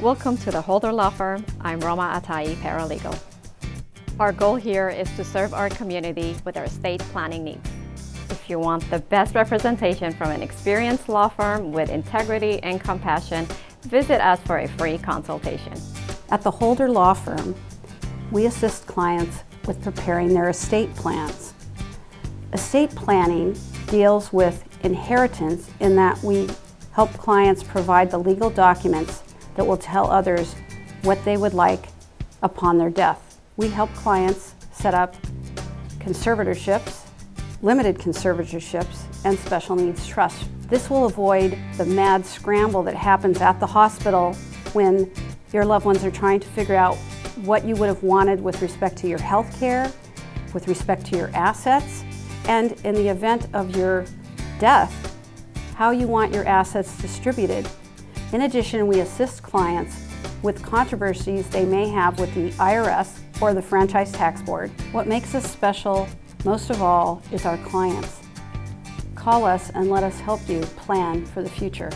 Welcome to the Holder Law Firm. I'm Roma Atai, paralegal. Our goal here is to serve our community with our estate planning needs. If you want the best representation from an experienced law firm with integrity and compassion, visit us for a free consultation. At the Holder Law Firm, we assist clients with preparing their estate plans. Estate planning deals with inheritance in that we help clients provide the legal documents that will tell others what they would like upon their death. We help clients set up conservatorships, limited conservatorships, and special needs trusts. This will avoid the mad scramble that happens at the hospital when your loved ones are trying to figure out what you would have wanted with respect to your health care, with respect to your assets, and in the event of your death, how you want your assets distributed in addition, we assist clients with controversies they may have with the IRS or the Franchise Tax Board. What makes us special, most of all, is our clients. Call us and let us help you plan for the future.